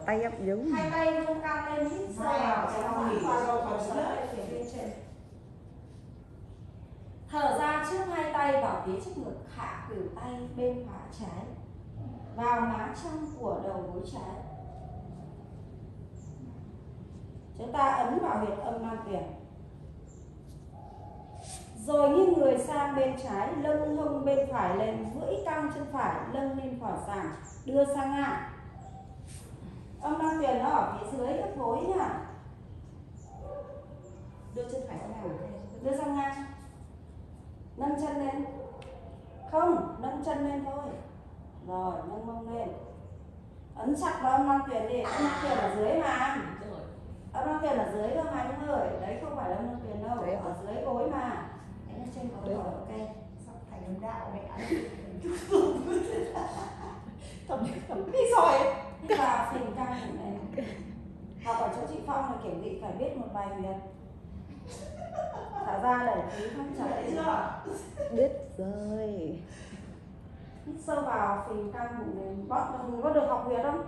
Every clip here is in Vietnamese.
tay em yếu hai tay vươn cao lên hít vào thở ra trước hai tay vào phía trước ngực hạ cửu tay bên phải trái. Vào má trong của đầu gối trái. Chúng ta ấn vào huyệt âm nam tuyển rồi nghiêng người sang bên trái lưng hông bên phải lên vưỡi căng chân phải lưng lên khỏi sàn đưa sang ngang âm nam tuyển nó ở phía dưới các gối nha đưa chân phải sang nào đưa sang ngang nâng chân lên không nâng chân lên thôi rồi nâng mông lên ấn chặt vào âm nam tuyển đi âm nam tuyển ở dưới mà âm nam tuyển ở dưới cơ mà đúng rồi đấy không phải là âm nam tuyển đâu ở dưới gối mà đấy là trên gối rồi ok sắp thành ông đạo mẹ thầm thầm đi rồi Hít vào phình căng bụng lên học ở chỗ chị Phong là kiểm định phải biết một bài huyền thả ra đẩy khí không chặt thấy đi chưa? Biết rồi. Hít sâu vào phình căng bụng lên bọn mình có được học huyền không?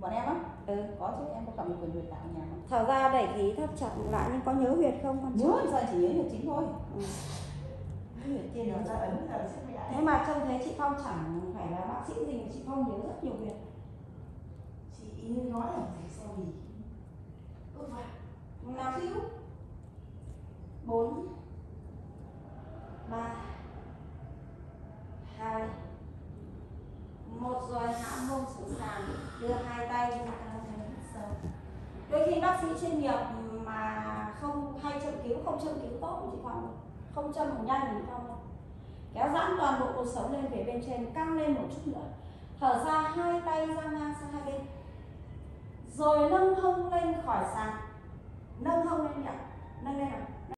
Bọn em á? Ừ. có chứ em có cầm quyền huyệt tạo nhà không thở ra đẩy khí thấp chặt lại nhưng có nhớ huyệt không? Con nhớ giờ chỉ nhớ huyệt chính thôi. Ừ. thế mà trông thấy chị Phong chẳng phải là bác sĩ gì mà chị Phong nhớ rất nhiều huyệt chị như nói là phải sao gì ước vào năm phiếu bốn ba hai một rồi hạ mông xuống sàn đưa hai tay lên cao lên hít sâu đôi khi bác sĩ chuyên nghiệp mà không hay châm cứu, không châm cứu tốt thì chị không châm một nhanh thì không đâu kéo giãn toàn bộ cuộc sống lên về bên trên, căng lên một chút nữa. Thở ra hai tay ra ngang sang hai bên. Rồi nâng hông lên khỏi sàn. Nâng hông lên nhỉ nâng lên nào.